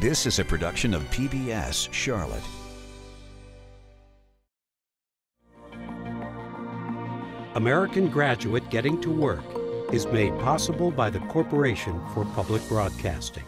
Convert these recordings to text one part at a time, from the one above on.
This is a production of PBS Charlotte. American Graduate Getting to Work is made possible by the Corporation for Public Broadcasting.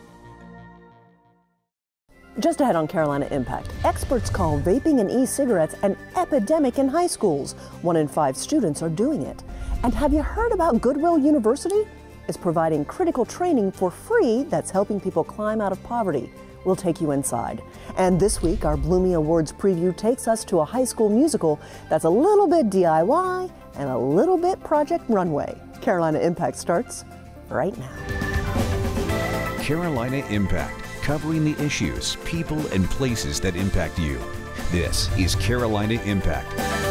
Just ahead on Carolina Impact, experts call vaping and e cigarettes an epidemic in high schools. One in five students are doing it. And have you heard about Goodwill University? It's providing critical training for free that's helping people climb out of poverty. We'll take you inside. And this week, our Blumey Awards preview takes us to a high school musical that's a little bit DIY and a little bit Project Runway. Carolina Impact starts right now. Carolina Impact, covering the issues, people, and places that impact you. This is Carolina Impact.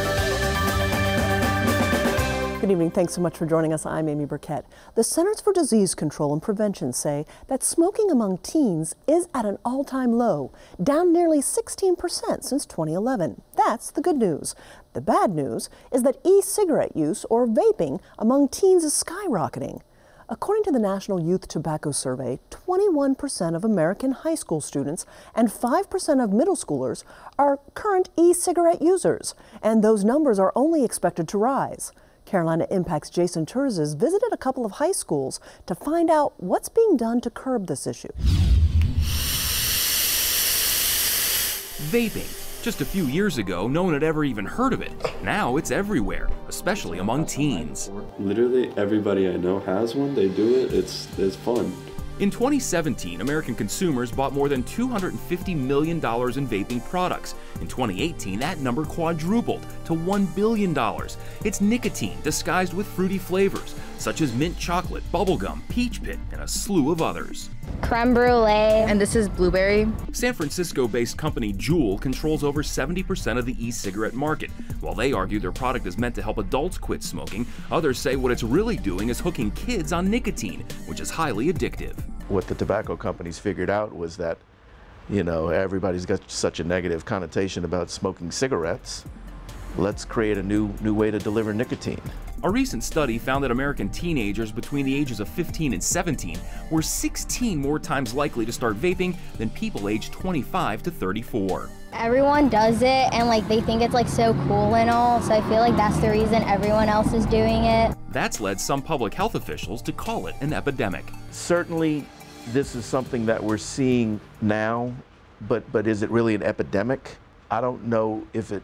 Good evening. Thanks so much for joining us. I'm Amy Burkett. The Centers for Disease Control and Prevention say that smoking among teens is at an all time low, down nearly 16% since 2011. That's the good news. The bad news is that e cigarette use or vaping among teens is skyrocketing. According to the National Youth Tobacco Survey, 21% of American high school students and 5% of middle schoolers are current e cigarette users, and those numbers are only expected to rise. Carolina Impact's Jason Terzis visited a couple of high schools to find out what's being done to curb this issue. Vaping. Just a few years ago, no one had ever even heard of it. Now it's everywhere, especially among teens. Literally everybody I know has one. They do it. It's it's fun. In 2017, American consumers bought more than $250 million in vaping products. In 2018, that number quadrupled to $1 billion. It's nicotine disguised with fruity flavors, such as mint chocolate, bubblegum, peach pit, and a slew of others. Creme brulee. And this is blueberry. San Francisco based company Juul controls over 70% of the e cigarette market. While they argue their product is meant to help adults quit smoking, others say what it's really doing is hooking kids on nicotine, which is highly addictive. What the tobacco companies figured out was that, you know, everybody's got such a negative connotation about smoking cigarettes. Let's create a new new way to deliver nicotine. A recent study found that American teenagers between the ages of 15 and 17 were 16 more times likely to start vaping than people aged 25 to 34. Everyone does it and like they think it's like so cool and all, so I feel like that's the reason everyone else is doing it. That's led some public health officials to call it an epidemic. Certainly, this is something that we're seeing now, but but is it really an epidemic? I don't know if it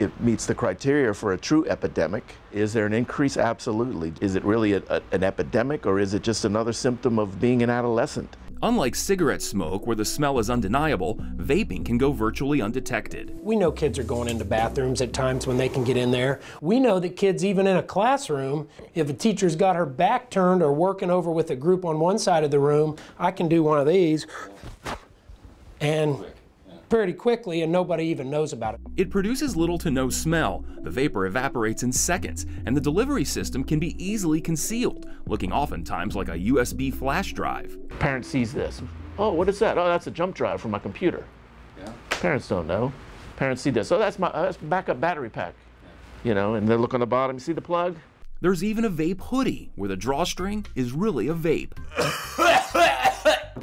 it meets the criteria for a true epidemic. Is there an increase? Absolutely. Is it really a, a, an epidemic or is it just another symptom of being an adolescent? Unlike cigarette smoke, where the smell is undeniable, vaping can go virtually undetected. We know kids are going into bathrooms at times when they can get in there. We know that kids, even in a classroom, if a teacher's got her back turned or working over with a group on one side of the room, I can do one of these and pretty quickly and nobody even knows about it. It produces little to no smell, the vapor evaporates in seconds, and the delivery system can be easily concealed, looking oftentimes like a USB flash drive. Parent sees this. Oh, what is that? Oh, that's a jump drive from my computer. Yeah. Parents don't know. Parents see this. Oh, that's my uh, that's backup battery pack. Yeah. You know, and they look on the bottom. You see the plug? There's even a vape hoodie, where the drawstring is really a vape.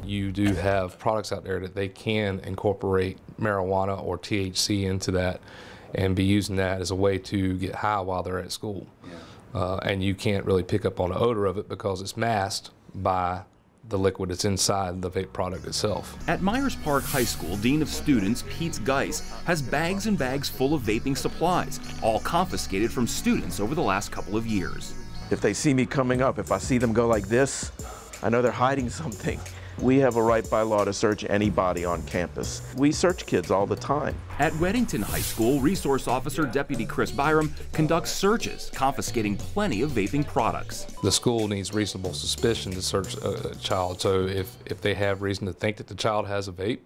you do have products out there that they can incorporate marijuana or THC into that and be using that as a way to get high while they're at school. Yeah. Uh, and you can't really pick up on the odor of it because it's masked by the liquid that's inside the vape product itself. At Myers Park High School, Dean of Students Pete Geis has bags and bags full of vaping supplies, all confiscated from students over the last couple of years. If they see me coming up, if I see them go like this, I know they're hiding something. We have a right by law to search anybody on campus. We search kids all the time. At Weddington High School, Resource Officer Deputy Chris Byram conducts searches, confiscating plenty of vaping products. The school needs reasonable suspicion to search a child, so if, if they have reason to think that the child has a vape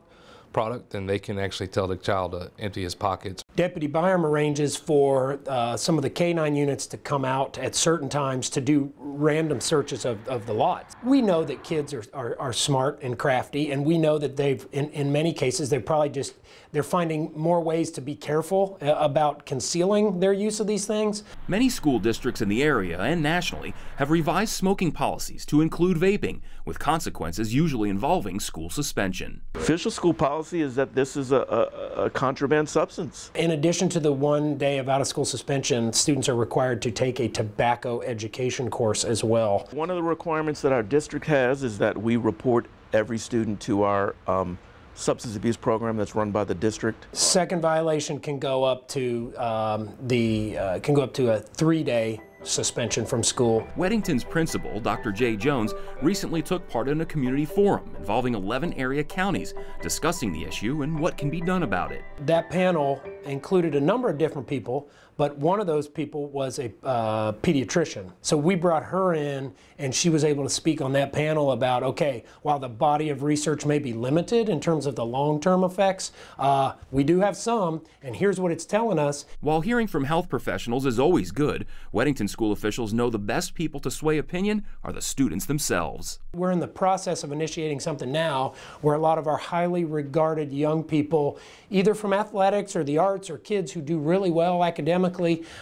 product, then they can actually tell the child to empty his pockets. Deputy Byram arranges for uh, some of the K9 units to come out at certain times to do random searches of, of the lots. We know that kids are, are, are smart and crafty, and we know that they've, in, in many cases, they're probably just, they're finding more ways to be careful uh, about concealing their use of these things. Many school districts in the area and nationally have revised smoking policies to include vaping, with consequences usually involving school suspension. Official school policy is that this is a, a, a contraband substance. In addition to the one day of out of school suspension, students are required to take a tobacco education course as well. One of the requirements that our district has is that we report every student to our um, substance abuse program that's run by the district. Second violation can go up to um, the uh, can go up to a three-day suspension from school. Weddington's principal, Dr. Jay Jones, recently took part in a community forum involving 11 area counties discussing the issue and what can be done about it. That panel included a number of different people, but one of those people was a uh, pediatrician. So we brought her in, and she was able to speak on that panel about okay, while the body of research may be limited in terms of the long term effects, uh, we do have some, and here's what it's telling us. While hearing from health professionals is always good, Weddington school officials know the best people to sway opinion are the students themselves. We're in the process of initiating something now where a lot of our highly regarded young people, either from athletics or the arts or kids who do really well academically,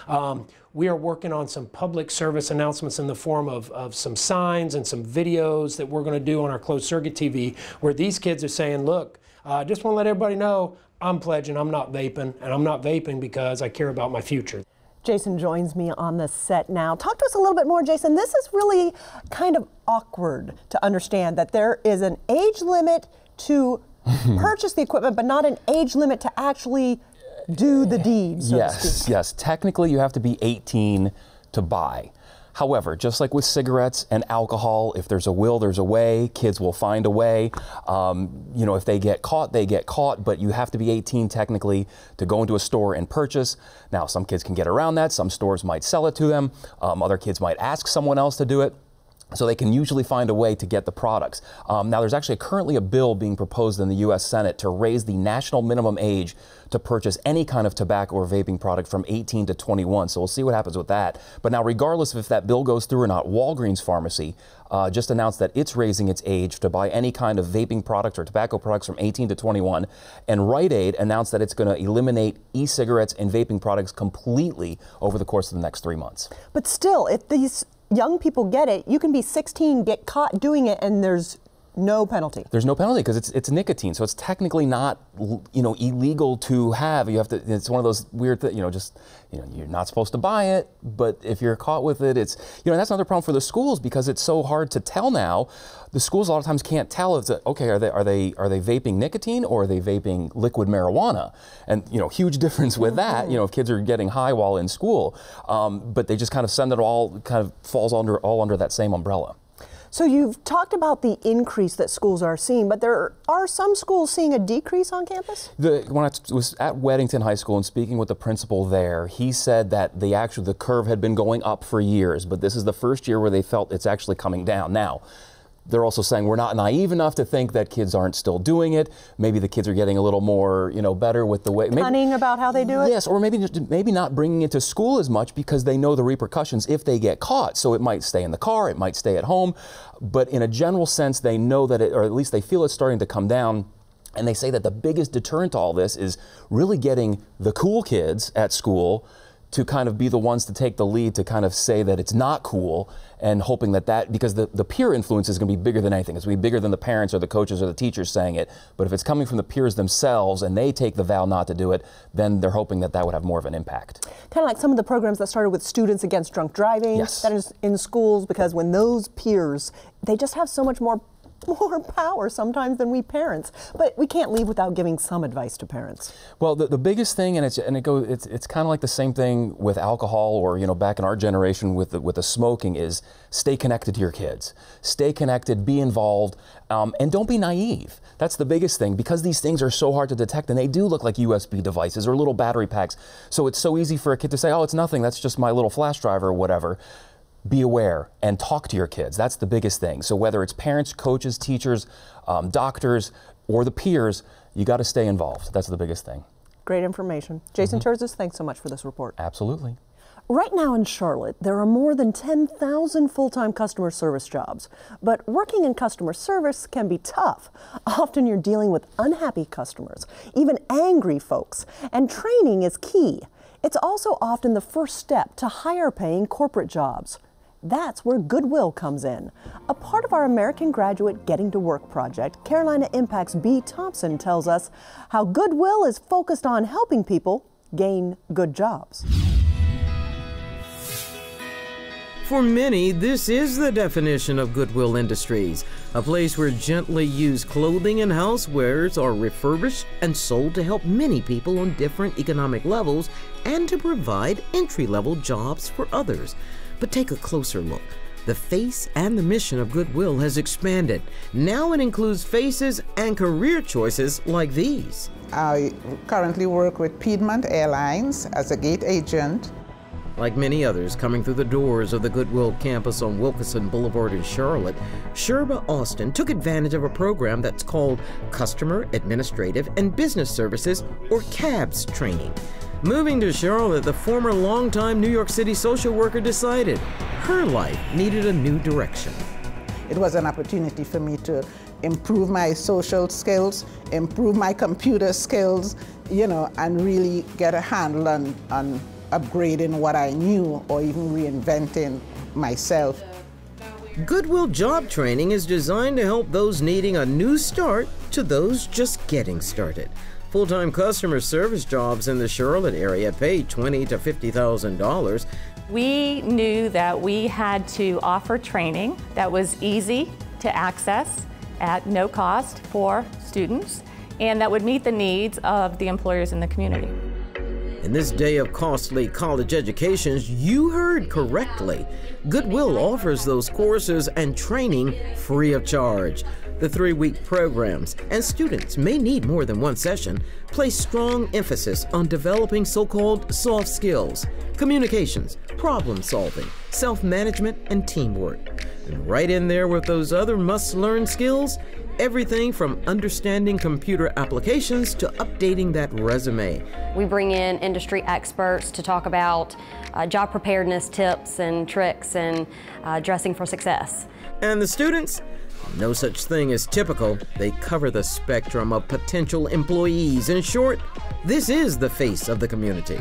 um, we are working on some public service announcements in the form of, of some signs and some videos that we're going to do on our closed circuit TV where these kids are saying, look, I uh, just want to let everybody know I'm pledging I'm not vaping, and I'm not vaping because I care about my future. Jason joins me on the set now. Talk to us a little bit more, Jason. This is really kind of awkward to understand that there is an age limit to purchase the equipment, but not an age limit to actually do the deed. So yes, yes. Technically, you have to be 18 to buy. However, just like with cigarettes and alcohol, if there's a will, there's a way. Kids will find a way. Um, you know, if they get caught, they get caught, but you have to be 18 technically to go into a store and purchase. Now, some kids can get around that. Some stores might sell it to them. Um, other kids might ask someone else to do it. So they can usually find a way to get the products. Um, now, there's actually currently a bill being proposed in the U.S. Senate to raise the national minimum age to purchase any kind of tobacco or vaping product from 18 to 21. So we'll see what happens with that. But now, regardless of if that bill goes through or not, Walgreens Pharmacy uh, just announced that it's raising its age to buy any kind of vaping product or tobacco products from 18 to 21. And Rite Aid announced that it's going to eliminate e-cigarettes and vaping products completely over the course of the next three months. But still, if these young people get it, you can be 16, get caught doing it, and there's no penalty. There's no penalty because it's it's nicotine, so it's technically not you know illegal to have. You have to. It's one of those weird things. You know, just you know, you're not supposed to buy it, but if you're caught with it, it's you know, that's another problem for the schools because it's so hard to tell now. The schools a lot of times can't tell if it's okay. Are they are they are they vaping nicotine or are they vaping liquid marijuana? And you know, huge difference with that. You know, if kids are getting high while in school, um, but they just kind of send it all kind of falls under all under that same umbrella. So you've talked about the increase that schools are seeing, but there are some schools seeing a decrease on campus? The, when I was at Weddington High School and speaking with the principal there, he said that the actual the curve had been going up for years, but this is the first year where they felt it's actually coming down. Now, they're also saying we're not naive enough to think that kids aren't still doing it. Maybe the kids are getting a little more, you know, better with the way. Cunning about how they do it. Yes, or maybe maybe not bringing it to school as much because they know the repercussions if they get caught. So it might stay in the car, it might stay at home, but in a general sense, they know that it, or at least they feel it's starting to come down. And they say that the biggest deterrent to all this is really getting the cool kids at school to kind of be the ones to take the lead to kind of say that it's not cool and hoping that that because the, the peer influence is going to be bigger than anything. It's going to be bigger than the parents or the coaches or the teachers saying it. But if it's coming from the peers themselves and they take the vow not to do it then they're hoping that that would have more of an impact. Kind of like some of the programs that started with students against drunk driving yes. that is in schools because when those peers they just have so much more more power sometimes than we parents. But we can't leave without giving some advice to parents. Well, the, the biggest thing, and it's and it goes, it's it's kind of like the same thing with alcohol, or you know, back in our generation with the, with the smoking, is stay connected to your kids, stay connected, be involved, um, and don't be naive. That's the biggest thing because these things are so hard to detect, and they do look like USB devices or little battery packs. So it's so easy for a kid to say, "Oh, it's nothing. That's just my little flash drive or whatever." Be aware and talk to your kids. That's the biggest thing. So whether it's parents, coaches, teachers, um, doctors, or the peers, you got to stay involved. That's the biggest thing. Great information. Jason Mm-hmm. Terzis, thanks so much for this report. Absolutely. Right now in Charlotte, there are more than 10,000 full time customer service jobs. But working in customer service can be tough. Often you're dealing with unhappy customers, even angry folks, and training is key. It's also often the first step to higher paying corporate jobs. That's where Goodwill comes in. A part of our American Graduate Getting to Work project, Carolina Impact's B. Thompson tells us how Goodwill is focused on helping people gain good jobs. For many, this is the definition of Goodwill Industries, a place where gently used clothing and housewares are refurbished and sold to help many people on different economic levels and to provide entry level jobs for others. But take a closer look. The face and the mission of Goodwill has expanded. Now it includes faces and career choices like these. I currently work with Piedmont Airlines as a gate agent. Like many others coming through the doors of the Goodwill campus on Wilkinson Boulevard in Charlotte, Sherba Austin took advantage of a program that's called Customer Administrative and Business Services, or CABS training. Moving to Charlotte, the former longtime New York City social worker decided her life needed a new direction. It was an opportunity for me to improve my social skills, improve my computer skills, you know, and really get a handle on, on upgrading what I knew or even reinventing myself. Goodwill Job Training is designed to help those needing a new start to those just getting started. Full-time customer service jobs in the Charlotte area pay twenty to fifty thousand dollars. We knew that we had to offer training that was easy to access at no cost for students and that would meet the needs of the employers in the community. In this day of costly college educations, you heard correctly. Goodwill offers those courses and training free of charge. The three week programs, and students may need more than one session, place strong emphasis on developing so called soft skills, communications, problem solving, self management, and teamwork. And right in there with those other must learn skills, everything from understanding computer applications to updating that resume. We bring in industry experts to talk about uh, job preparedness tips and tricks and uh, dressing for success. And the students? No such thing as typical. They cover the spectrum of potential employees. In short, this is the face of the community.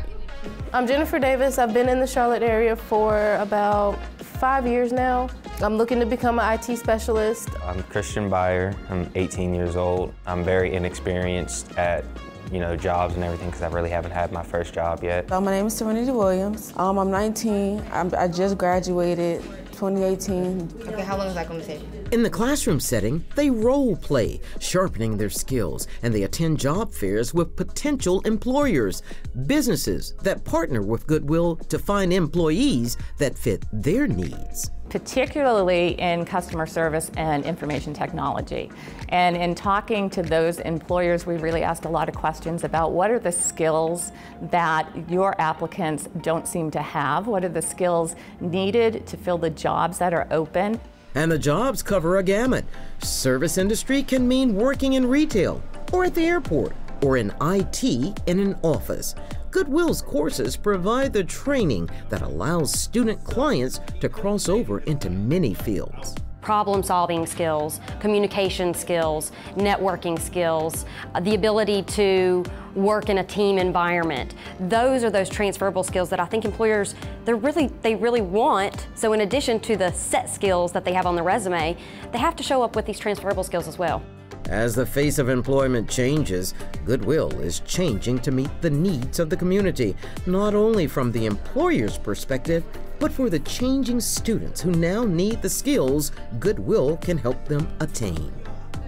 I'm Jennifer Davis. I've been in the Charlotte area for about five years now. I'm looking to become an IT specialist. I'm Christian Byer. I'm 18 years old. I'm very inexperienced at you know, jobs and everything because I really haven't had my first job yet. Uh, my name is Serenity Williams. Um, I'm 19. I'm, I just graduated 2018. Okay, how long is that going to take? In the classroom setting, they role play, sharpening their skills, and they attend job fairs with potential employers, businesses that partner with Goodwill to find employees that fit their needs particularly in customer service and information technology. And in talking to those employers, we really asked a lot of questions about what are the skills that your applicants don't seem to have? What are the skills needed to fill the jobs that are open? And the jobs cover a gamut. Service industry can mean working in retail, or at the airport, or in IT in an office. Goodwill's courses provide the training that allows student clients to cross over into many fields. Problem solving skills, communication skills, networking skills, uh, the ability to work in a team environment. Those are those transferable skills that I think employers they really they really want. So in addition to the set skills that they have on the resume, they have to show up with these transferable skills as well. As the face of employment changes, Goodwill is changing to meet the needs of the community, not only from the employer's perspective, but for the changing students who now need the skills Goodwill can help them attain.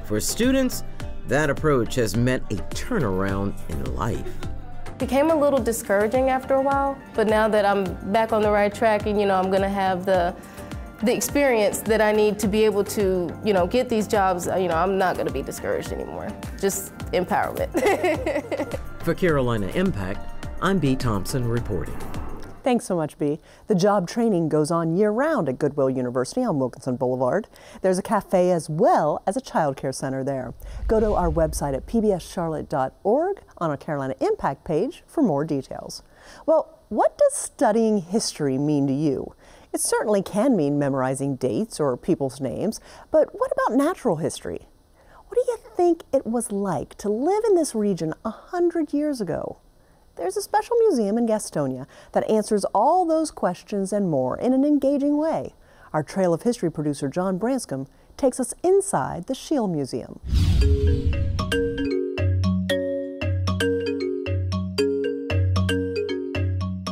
For students, that approach has meant a turnaround in life. Became a little discouraging after a while, but now that I'm back on the right track and you know I'm going to have the the experience that I need to be able to, you know, get these jobs, uh, you know, I'm not going to be discouraged anymore. Just empowerment. For Carolina Impact, I'm B. Thompson reporting. Thanks so much, Bee. The job training goes on year round at Goodwill University on Wilkinson Boulevard. There's a cafe as well as a child care center there. Go to our website at pbscharlotte.org on our Carolina Impact page for more details. Well, what does studying history mean to you? It certainly can mean memorizing dates or people's names, but what about natural history? What do you think it was like to live in this region a hundred years ago? There's a special museum in Gastonia that answers all those questions and more in an engaging way. Our Trail of History producer John Branscombe takes us inside the Schiele Museum.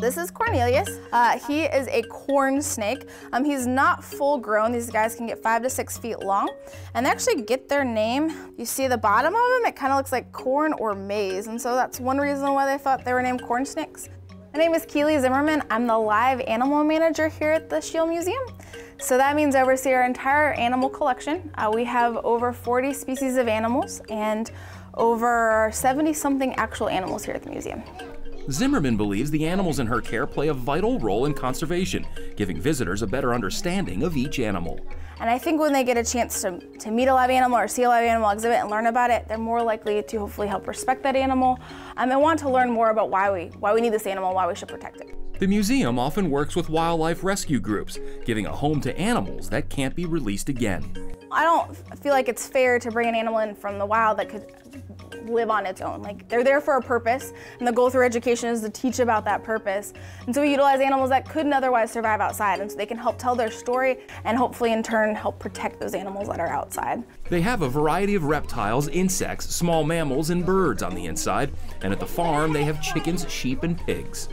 This is Cornelius. Uh, he is a corn snake. Um, he's not full grown. These guys can get five to six feet long and they actually get their name. You see the bottom of them, it kind of looks like corn or maize. And so that's one reason why they thought they were named corn snakes. My name is Keely Zimmerman. I'm the live animal manager here at the Schiele Museum. So that means I oversee our entire animal collection. Uh, we have over 40 species of animals and over 70 something actual animals here at the museum. Zimmerman believes the animals in her care play a vital role in conservation, giving visitors a better understanding of each animal. And I think when they get a chance to, to meet a live animal or see a live animal exhibit and learn about it, they're more likely to hopefully help respect that animal um, and want to learn more about why we, why we need this animal, why we should protect it. The museum often works with wildlife rescue groups, giving a home to animals that can't be released again. I don't feel like it's fair to bring an animal in from the wild that could live on its own. Like they're there for a purpose, and the goal through education is to teach about that purpose. And so we utilize animals that couldn't otherwise survive outside, and so they can help tell their story and hopefully in turn help protect those animals that are outside. They have a variety of reptiles, insects, small mammals, and birds on the inside, and at the farm they have chickens, sheep, and pigs.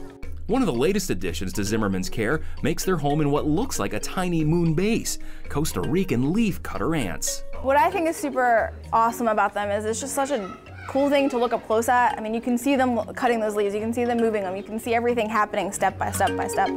One of the latest additions to Zimmerman's care makes their home in what looks like a tiny moon base, Costa Rican leaf cutter ants. What I think is super awesome about them is it's just such a cool thing to look up close at. I mean, you can see them cutting those leaves, you can see them moving them, you can see everything happening step by step by step.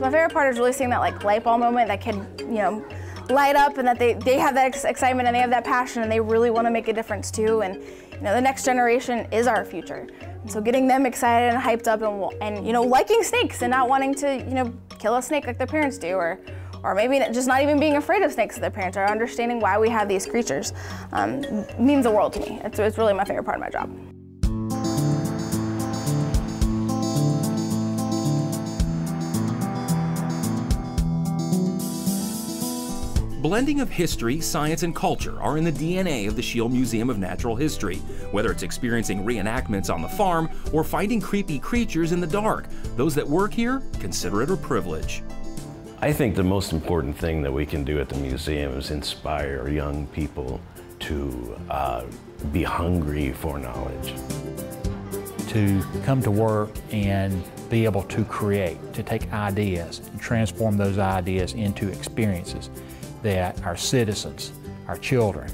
My favorite part is really seeing that like light bulb moment that can, you know, light up and that they, they have that excitement and they have that passion and they really want to make a difference too. And you know, the next generation is our future. And so getting them excited and hyped up and, and you know, liking snakes and not wanting to, you know, kill a snake like their parents do or, or maybe just not even being afraid of snakes like their parents are understanding why we have these creatures um, means the world to me. It's, it's really my favorite part of my job. Blending of history, science, and culture are in the DNA of the Schiele Museum of Natural History. Whether it's experiencing reenactments on the farm or finding creepy creatures in the dark, those that work here consider it a privilege. I think the most important thing that we can do at the museum is inspire young people to uh, be hungry for knowledge. To come to work and be able to create, to take ideas and transform those ideas into experiences that our citizens, our children,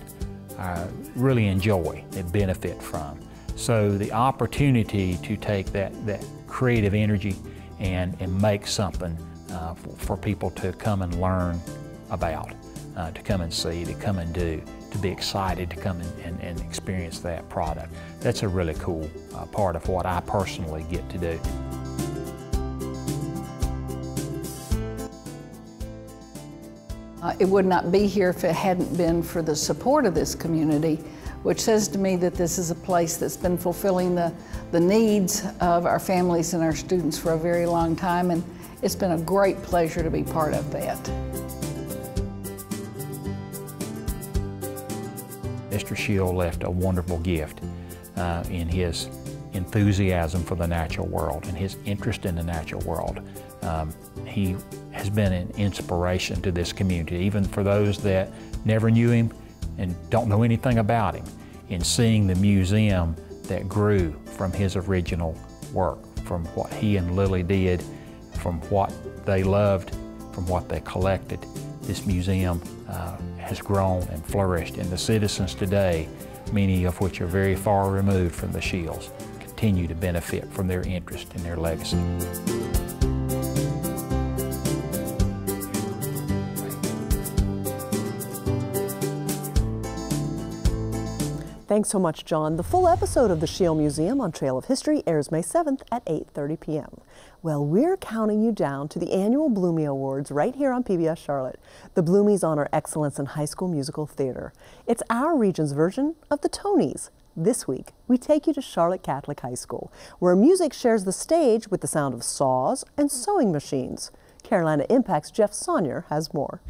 uh, really enjoy and benefit from. So the opportunity to take that, that creative energy and, and make something uh, for, people to come and learn about, uh, to come and see, to come and do, to be excited to come and, and, and experience that product. That's a really cool uh, part of what I personally get to do. Uh, it would not be here if it hadn't been for the support of this community, which says to me that this is a place that's been fulfilling the, the needs of our families and our students for a very long time, and it's been a great pleasure to be part of that. Mr. Schiele left a wonderful gift uh, in his enthusiasm for the natural world and his interest in the natural world. Um, he has been an inspiration to this community, even for those that never knew him and don't know anything about him. In seeing the museum that grew from his original work, from what he and Lily did, from what they loved, from what they collected, this museum uh, has grown and flourished. And the citizens today, many of which are very far removed from the Schieles, continue to benefit from their interest and their legacy. Thanks so much, John. The full episode of the Schiele Museum on Trail of History airs May 7th at 8.30 p.m. Well, we're counting you down to the annual Blumey Awards right here on PBS Charlotte. The Blumeys honor excellence in high school musical theater. It's our region's version of the Tonys. This week, we take you to Charlotte Catholic High School, where music shares the stage with the sound of saws and sewing machines. Carolina Impact's Jeff Sonnier has more.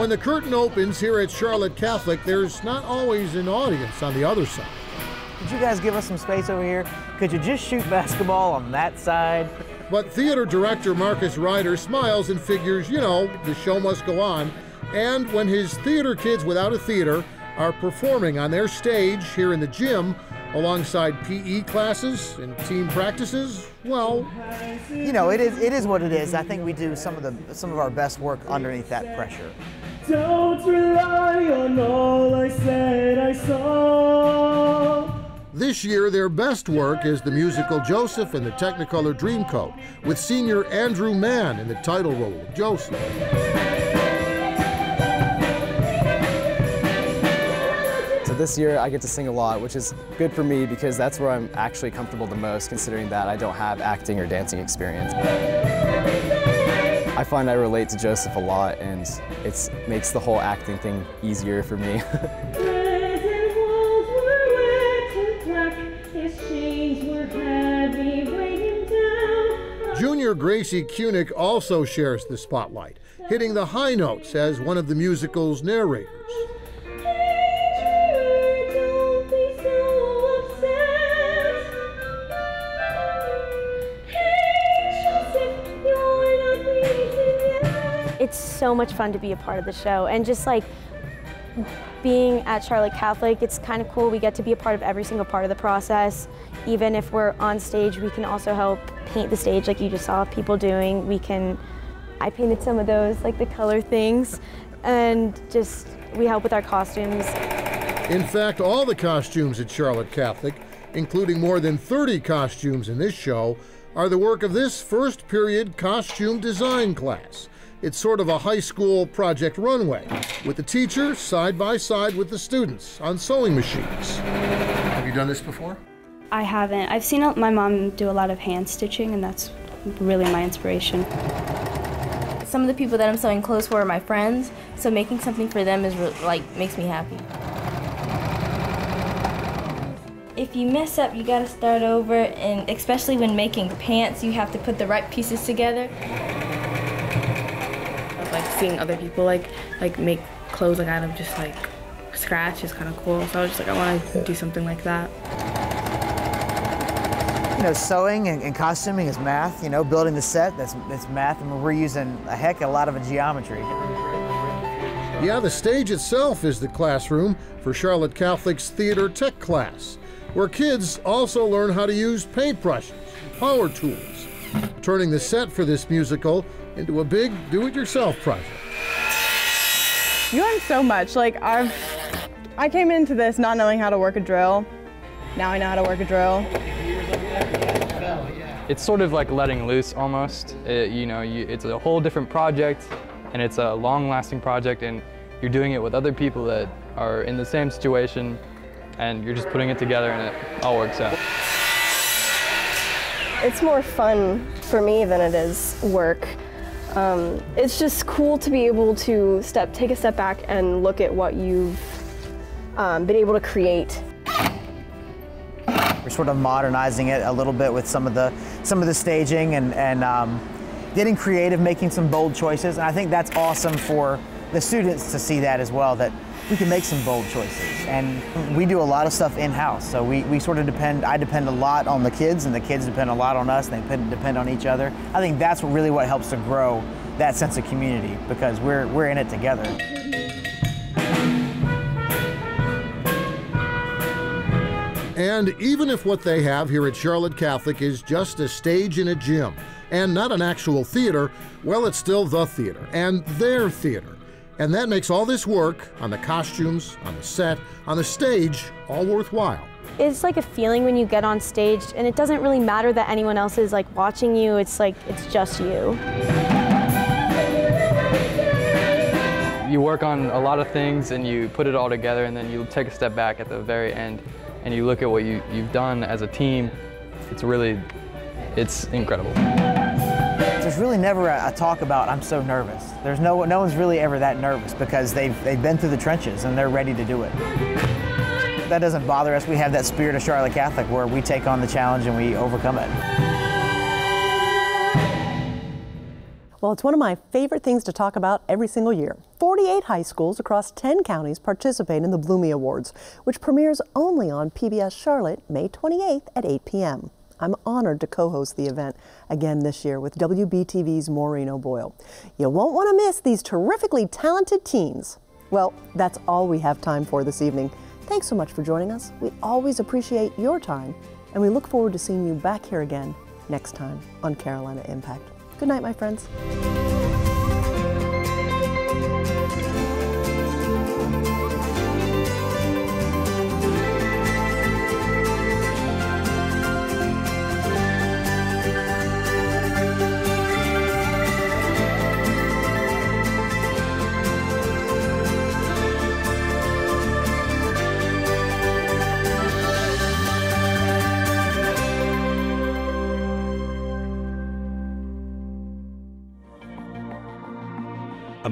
When the curtain opens here at Charlotte Catholic, there's not always an audience on the other side. Could you guys give us some space over here? Could you just shoot basketball on that side? But theater director Marcus Ryder smiles and figures, you know, the show must go on. And when his theater kids without a theater are performing on their stage here in the gym, alongside PE classes and team practices, well, you know, it is it is what it is. I think we do some of the some of our best work underneath that pressure. Don't rely on all I said I saw. This year, their best work is the musical Joseph and the Technicolor Dreamcoat, with senior Andrew Mann in the title role of Joseph. So this year I get to sing a lot, which is good for me because that's where I'm actually comfortable the most, considering that I don't have acting or dancing experience. I find I relate to Joseph a lot, and it makes the whole acting thing easier for me. Junior Gracie Kunick also shares the spotlight, hitting the high notes as one of the musical's narrators. So much fun to be a part of the show and just like being at Charlotte Catholic, it's kind of cool. We get to be a part of every single part of the process. Even if we're on stage, we can also help paint the stage like you just saw people doing. We can, I painted some of those, like the color things, and just we help with our costumes. In fact, all the costumes at Charlotte Catholic, including more than 30 costumes in this show, are the work of this first period costume design class. It's sort of a high school project runway, with the teacher side by side with the students on sewing machines. Have you done this before? I haven't. I've seen my mom do a lot of hand stitching, and that's really my inspiration. Some of the people that I'm sewing clothes for are my friends, so making something for them is like makes me happy. If you mess up, you gotta start over, and especially when making pants, you have to put the right pieces together like seeing other people like like make clothes like out of just like scratch is kind of cool. So I was just like, I want to do something like that. You know, sewing and, and, costuming is math. You know, building the set that's that's math, and we're using a heck of a lot of a geometry. Yeah, the stage itself is the classroom for Charlotte Catholic's theater tech class, where kids also learn how to use paintbrushes, power tools, turning the set for this musical into a big do-it-yourself project. You learn so much. Like I've, I came into this not knowing how to work a drill. Now I know how to work a drill. It's sort of like letting loose almost. It, you know, you, it's a whole different project, and it's a long-lasting project, and you're doing it with other people that are in the same situation, and you're just putting it together, and it all works out. It's more fun for me than it is work. Um, it's just cool to be able to step, take a step back and look at what you've um, been able to create. We're sort of modernizing it a little bit with some of the some of the staging and and um, getting creative, making some bold choices. And I think that's awesome for the students to see that as well. That we can make some bold choices. And we do a lot of stuff in-house. So we, we sort of depend, I depend a lot on the kids and the kids depend a lot on us. And they depend, depend on each other. I think that's really what helps to grow that sense of community because we're, we're in it together. And even if what they have here at Charlotte Catholic is just a stage in a gym and not an actual theater, well, it's still the theater and their theater. And that makes all this work on the costumes, on the set, on the stage, all worthwhile. It's like a feeling when you get on stage and it doesn't really matter that anyone else is like watching you. It's like, it's just you. you work on a lot of things and you put it all together and then you take a step back at the very end and you look at what you, you've done as a team. It's really, it's incredible. Really never a, a, talk about I'm so nervous. There's no no one's really ever that nervous because they've they've been through the trenches and they're ready to do it. That doesn't bother us. We have that spirit of Charlotte Catholic where we take on the challenge and we overcome it. Well, it's one of my favorite things to talk about every single year. 48 high schools across 10 counties participate in the Blumey Awards, which premieres only on PBS Charlotte May 28th at 8 p.m. I'm honored to co-host the event again this year with WBTV's Maureen O'Boyle. You won't want to miss these terrifically talented teens. Well, that's all we have time for this evening. Thanks so much for joining us. We always appreciate your time, and we look forward to seeing you back here again next time on Carolina Impact. Good night, my friends.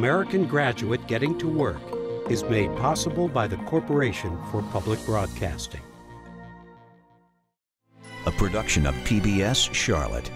American Graduate Getting to Work is made possible by the Corporation for Public Broadcasting. A production of PBS Charlotte